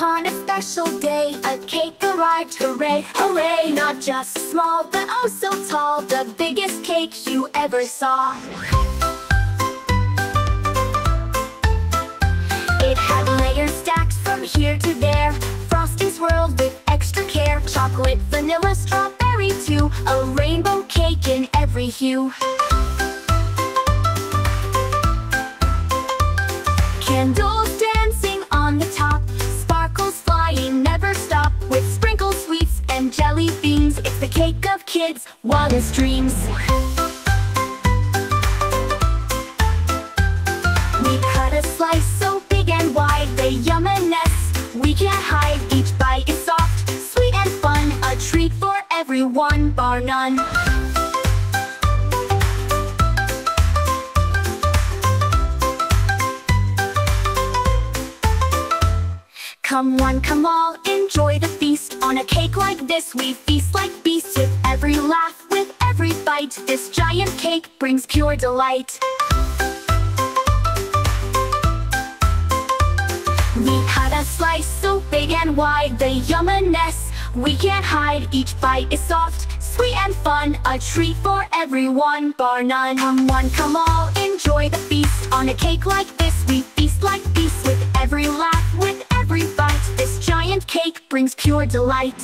upon a special day A cake arrived, hooray, hooray Not just small, but oh so tall The biggest cake you ever saw. It had layers stacked from here to there Frosting swirled with extra care Chocolate, vanilla, strawberry too A rainbow cake in every hue. Candles jelly beans. It's the cake of kids' wildest dreams. We cut a slice so big and wide The yumminess we can't hide Each bite is soft, sweet and fun. A treat for everyone, bar none. Come one, come all, enjoy the feast cake like this we feast like beasts With every laugh, with every bite. This giant cake brings pure delight. We cut a slice so big and wide The yumminess we can't hide. Each bite is soft, sweet and fun A treat for everyone, bar none. Come one, come all, enjoy the feast. On a cake like this we brings pure delight